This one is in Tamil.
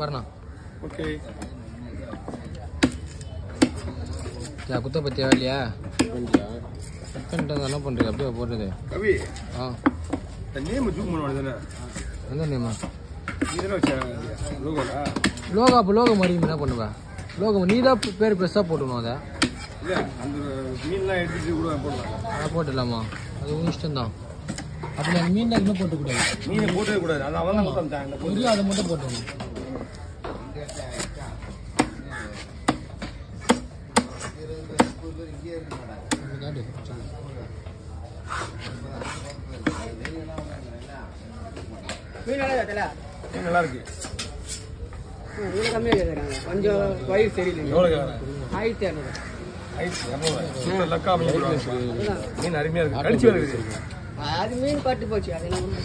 வரணும் ஓகே யா குத்த பத்தியா இல்லையா? பண்ணியா கட் பண்ணிட்டு என்ன பண்ணுறது அப்படியே போடுறது. கவி ஆ. நேம் ஜூம் பண்ண தானே? எந்த நேமா லோகோ அப்போ லோகோ மாதிரி என்ன பண்ணுவ. லோகோ நீ தான் பேர் பெருசாக போட்டுக்கணும் அதை. போட்டுடலாமா? அது உன் இஷ்டம் தான் அப்படி அந்த மீன் தான் இன்னும் போட்டுக்கூடாது. மீனை போட்டவே கூடாது. அது அவன் தான் அதை மட்டும் போட்டுக்கணும். நல்லா இருக்கு. கம்மியாக கேட்குறாங்க கொஞ்சம் வயிறு சரியில்லைங்க எவ்வளோ கேட்குறேன் ஆயிரத்தி இரநூறு மீன் அருமையாக இருக்கு. கடிச்சு வருது அது மீன் பட்டு போச்சு அது என்ன?